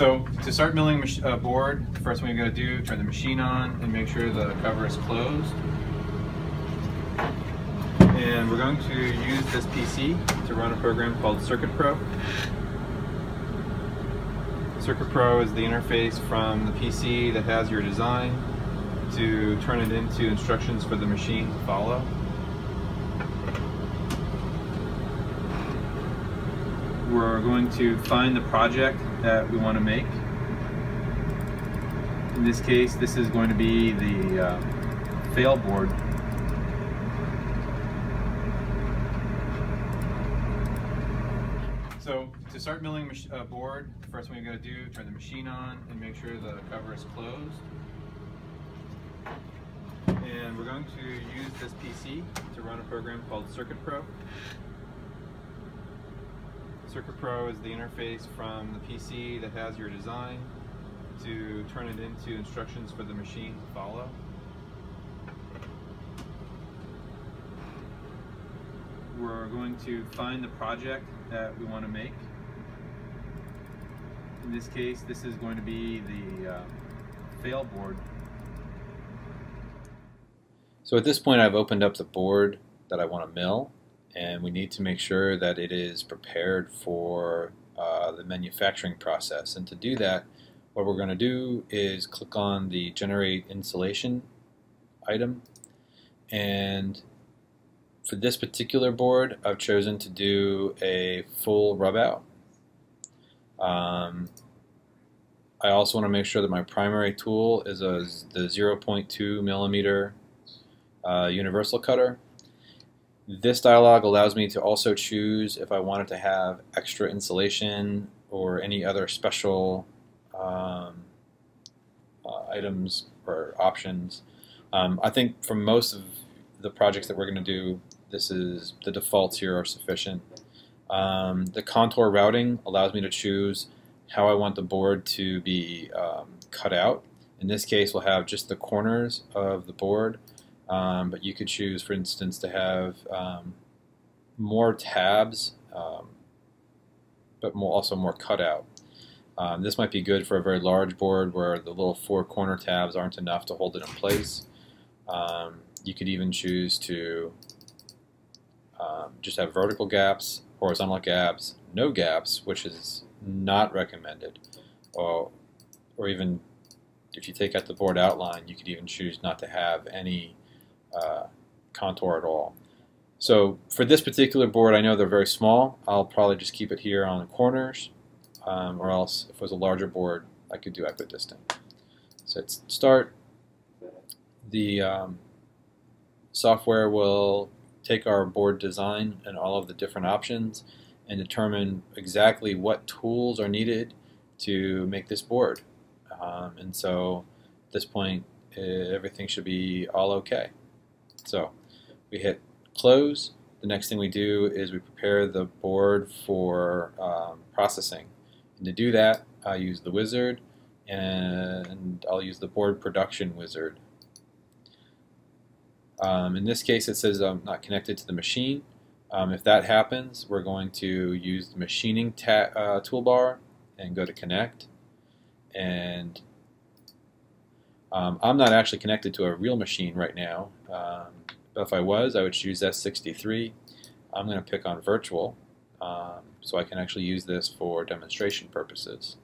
So to start milling a uh, board, the first thing you gotta do, turn the machine on and make sure the cover is closed. And we're going to use this PC to run a program called Circuit Pro. Circuit Pro is the interface from the PC that has your design to turn it into instructions for the machine to follow. We're going to find the project that we want to make. In this case, this is going to be the uh, fail board. So to start milling a board, the first thing you got to do, turn the machine on and make sure the cover is closed. And we're going to use this PC to run a program called Circuit Pro. Circuit Pro is the interface from the PC that has your design to turn it into instructions for the machine to follow. We're going to find the project that we want to make. In this case, this is going to be the uh, fail board. So at this point I've opened up the board that I want to mill and we need to make sure that it is prepared for uh, the manufacturing process. And to do that, what we're going to do is click on the Generate Insulation item. And for this particular board, I've chosen to do a full rub out. Um, I also want to make sure that my primary tool is a, the 0.2 millimeter uh, universal cutter. This dialog allows me to also choose if I wanted to have extra insulation or any other special um, uh, items or options. Um, I think for most of the projects that we're going to do, this is the defaults here are sufficient. Um, the contour routing allows me to choose how I want the board to be um, cut out. In this case, we'll have just the corners of the board um, but you could choose, for instance, to have um, more tabs, um, but more, also more cutout. Um, this might be good for a very large board where the little four corner tabs aren't enough to hold it in place. Um, you could even choose to um, just have vertical gaps, horizontal gaps, no gaps, which is not recommended. Or, or even if you take out the board outline, you could even choose not to have any uh, contour at all. So for this particular board, I know they're very small. I'll probably just keep it here on the corners, um, or else if it was a larger board, I could do equidistant. So let's start. The um, software will take our board design and all of the different options and determine exactly what tools are needed to make this board. Um, and so at this point, everything should be all okay. So we hit close. The next thing we do is we prepare the board for um, processing. And to do that, I use the wizard and I'll use the board production wizard. Um, in this case, it says I'm not connected to the machine. Um, if that happens, we're going to use the machining uh, toolbar and go to connect. And um, I'm not actually connected to a real machine right now, um, but if I was, I would choose S63. I'm going to pick on virtual, um, so I can actually use this for demonstration purposes.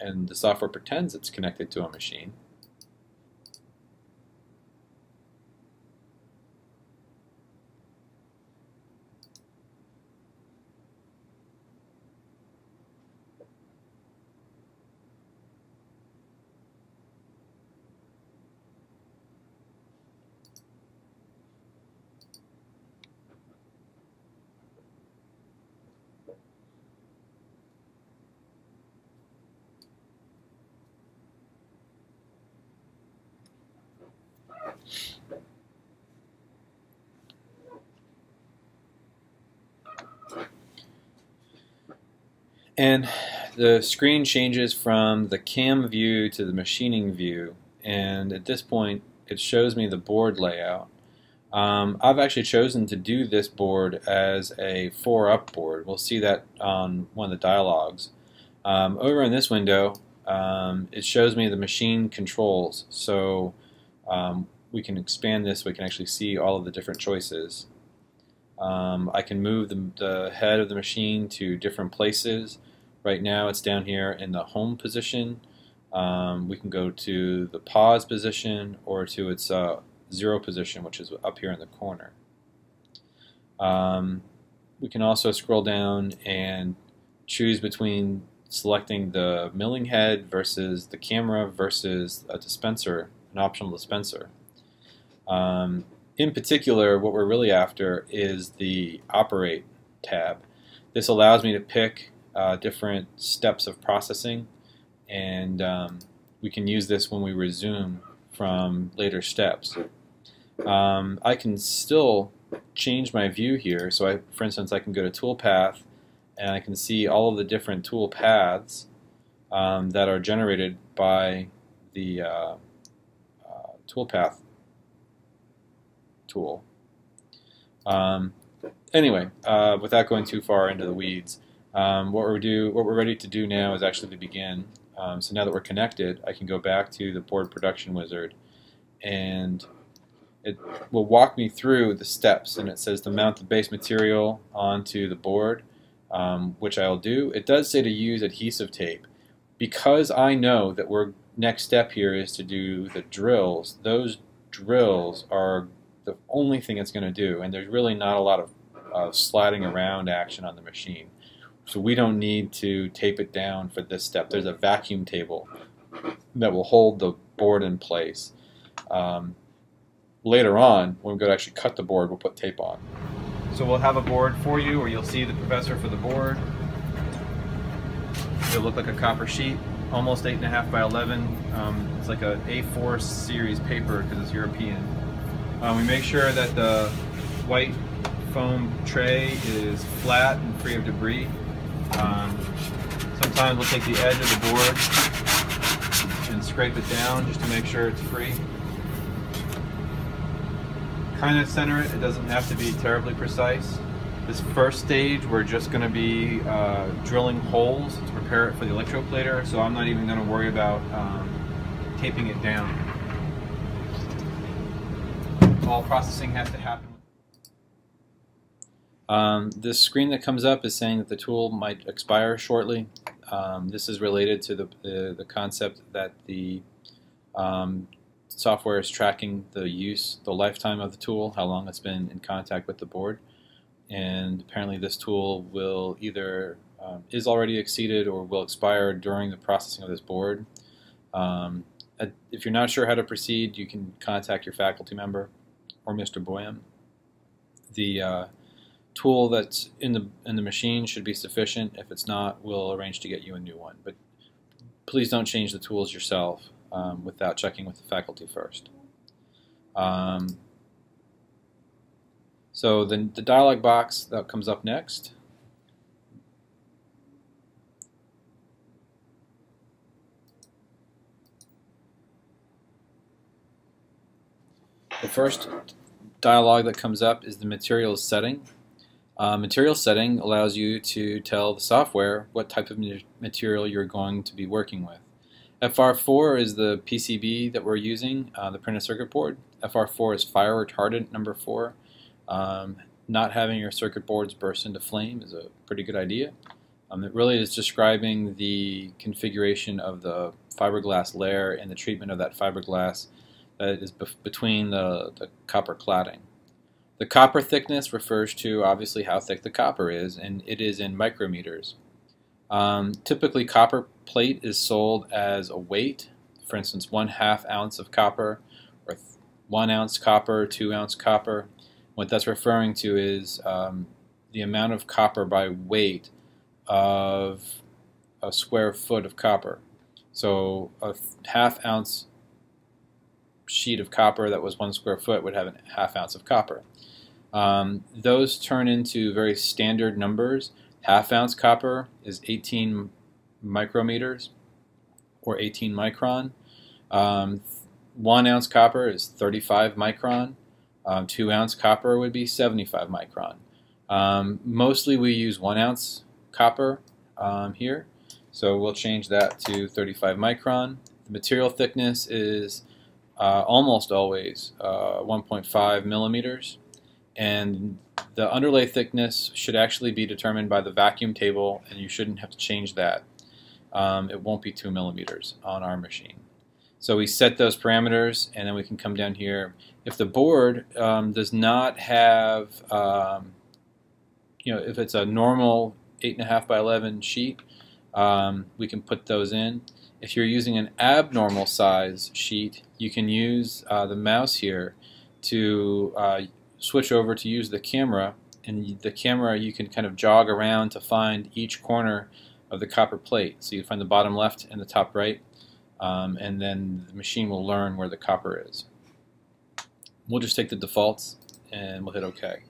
And the software pretends it's connected to a machine. And the screen changes from the cam view to the machining view. And at this point, it shows me the board layout. Um, I've actually chosen to do this board as a 4-up board. We'll see that on one of the dialogues. Um, over in this window, um, it shows me the machine controls. So um, we can expand this, we can actually see all of the different choices. Um, I can move the, the head of the machine to different places. Right now it's down here in the home position. Um, we can go to the pause position or to its uh, zero position, which is up here in the corner. Um, we can also scroll down and choose between selecting the milling head versus the camera versus a dispenser, an optional dispenser. Um, in particular, what we're really after is the Operate tab. This allows me to pick uh, different steps of processing and um, we can use this when we resume from later steps. Um, I can still change my view here. So I, for instance, I can go to toolpath and I can see all of the different tool paths um, that are generated by the uh, uh, toolpath tool. Um, anyway, uh, without going too far into the weeds, um, what we're do what we're ready to do now is actually to begin. Um, so now that we're connected, I can go back to the board production wizard and it will walk me through the steps and it says to mount the base material onto the board um, which I'll do. It does say to use adhesive tape. Because I know that we're next step here is to do the drills, those drills are the only thing it's going to do and there's really not a lot of uh, sliding around action on the machine. So we don't need to tape it down for this step. There's a vacuum table that will hold the board in place. Um, later on, when we go to actually cut the board, we'll put tape on. So we'll have a board for you, or you'll see the professor for the board. It'll look like a copper sheet, almost 8.5 by 11. Um, it's like a A4 series paper because it's European. Um, we make sure that the white foam tray is flat and free of debris. Um, sometimes we'll take the edge of the board and scrape it down just to make sure it's free. Kind of center it, it doesn't have to be terribly precise. This first stage, we're just going to be uh, drilling holes to prepare it for the electroplater, so I'm not even going to worry about um, taping it down. All processing has to happen um, this screen that comes up is saying that the tool might expire shortly. Um, this is related to the, the, concept that the um, software is tracking the use, the lifetime of the tool, how long it's been in contact with the board. And apparently this tool will either um, is already exceeded or will expire during the processing of this board. Um, if you're not sure how to proceed, you can contact your faculty member or Mr. Boyum. The uh, tool that's in the in the machine should be sufficient. If it's not, we'll arrange to get you a new one. But please don't change the tools yourself um, without checking with the faculty first. Um, so the, the dialog box that comes up next The first dialog that comes up is the materials setting. Uh, material setting allows you to tell the software what type of material you're going to be working with. FR4 is the PCB that we're using, uh, the printed circuit board. FR4 is fire retardant number 4. Um, not having your circuit boards burst into flame is a pretty good idea. Um, it really is describing the configuration of the fiberglass layer and the treatment of that fiberglass that is between the, the copper cladding. The copper thickness refers to obviously how thick the copper is, and it is in micrometers. Um, typically, copper plate is sold as a weight, for instance, one half ounce of copper, or one ounce copper, two ounce copper. What that's referring to is um, the amount of copper by weight of a square foot of copper. So a half ounce sheet of copper that was one square foot would have a half ounce of copper. Um, those turn into very standard numbers. Half ounce copper is 18 micrometers or 18 micron. Um, one ounce copper is 35 micron. Um, two ounce copper would be 75 micron. Um, mostly we use one ounce copper um, here. So we'll change that to 35 micron. The material thickness is uh, almost always uh, 1.5 millimeters. And the underlay thickness should actually be determined by the vacuum table, and you shouldn't have to change that. Um, it won't be 2 millimeters on our machine. So we set those parameters, and then we can come down here. If the board um, does not have, um, you know, if it's a normal 8.5 by 11 sheet, um, we can put those in. If you're using an abnormal size sheet, you can use uh, the mouse here to uh, switch over to use the camera. And the camera, you can kind of jog around to find each corner of the copper plate. So you find the bottom left and the top right, um, and then the machine will learn where the copper is. We'll just take the defaults and we'll hit OK.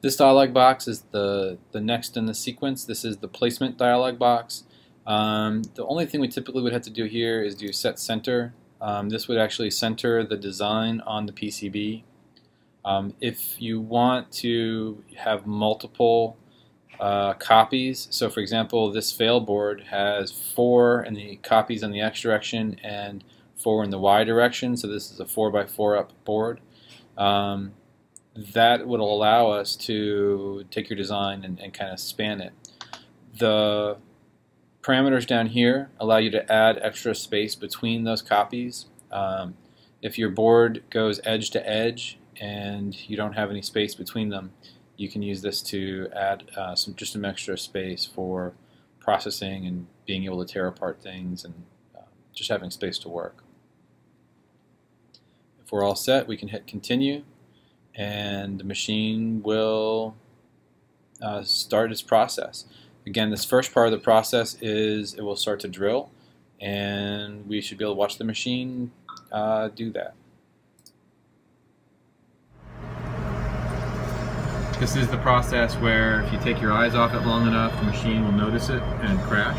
This dialog box is the, the next in the sequence. This is the placement dialog box. Um, the only thing we typically would have to do here is do set center. Um, this would actually center the design on the PCB. Um, if you want to have multiple uh, copies, so for example this fail board has four in the copies in the X direction and four in the Y direction, so this is a 4 by 4 up board. Um, that would allow us to take your design and, and kind of span it. The parameters down here allow you to add extra space between those copies. Um, if your board goes edge to edge and you don't have any space between them, you can use this to add uh, some just some extra space for processing and being able to tear apart things and uh, just having space to work. If we're all set, we can hit continue and the machine will uh, start its process. Again, this first part of the process is it will start to drill, and we should be able to watch the machine uh, do that. This is the process where if you take your eyes off it long enough, the machine will notice it and crash.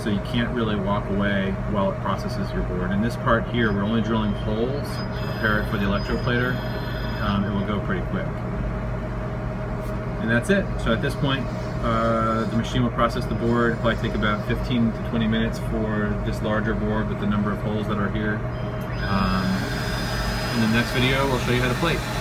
So you can't really walk away while it processes your board. In this part here, we're only drilling holes to prepare it for the electroplater um, it will go pretty quick. And that's it. So at this point, uh, the machine will process the board. It'll probably take about 15 to 20 minutes for this larger board with the number of holes that are here. Um, in the next video, we'll show you how to plate.